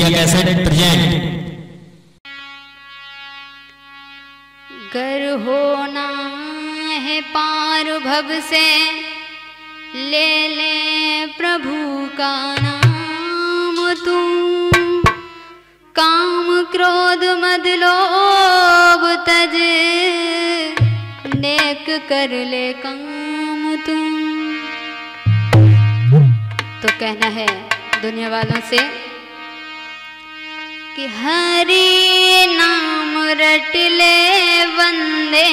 India cassette present. गर होना है पार भव से ले ले प्रभु का नाम तू काम क्रोध मद लोभ तज नेक कर ले काम तू तो कहना है दुनिया वालों से कि हरि नाम रट ले बंदे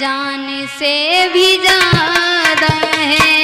जान से भी ज़्यादा है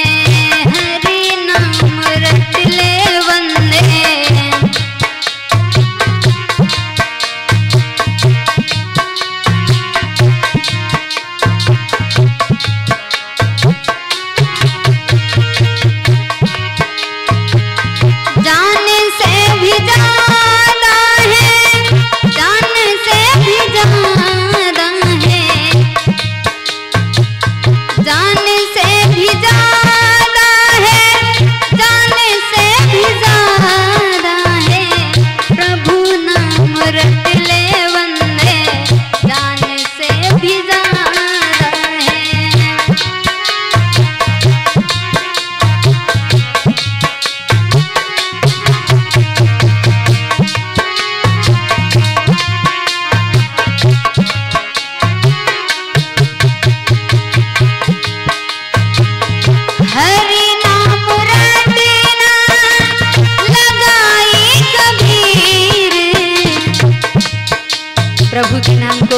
प्रभु के नाम को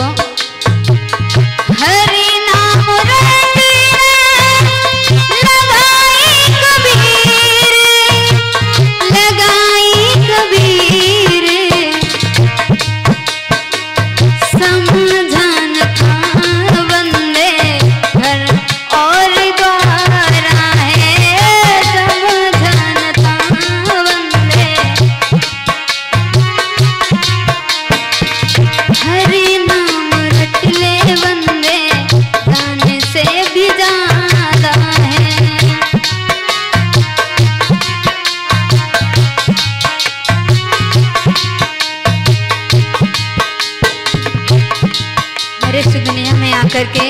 करके।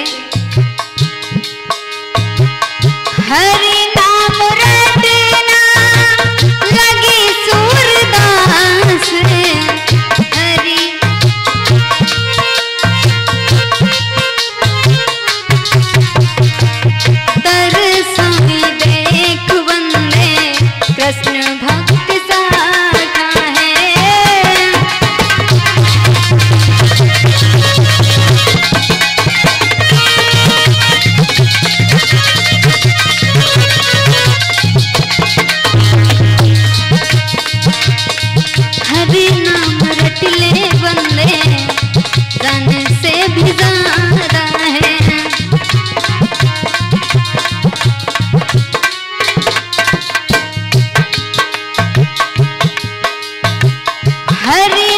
हर ¡Hari!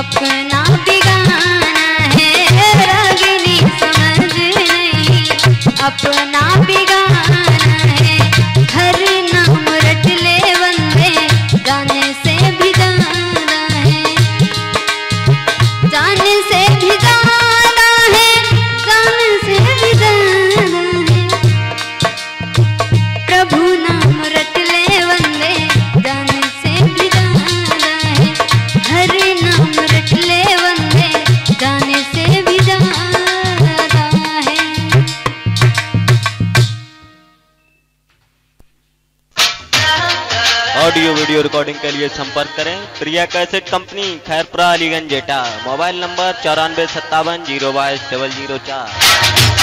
अपना दे ऑडियो वीडियो रिकॉर्डिंग के लिए संपर्क करें। प्रिया कैसेट कंपनी, खैरपुरा, अलीगंज जेटा मोबाइल नंबर चौरानवे सत्तावन ज़ीरो बाईस डबल ज़ीरो चार।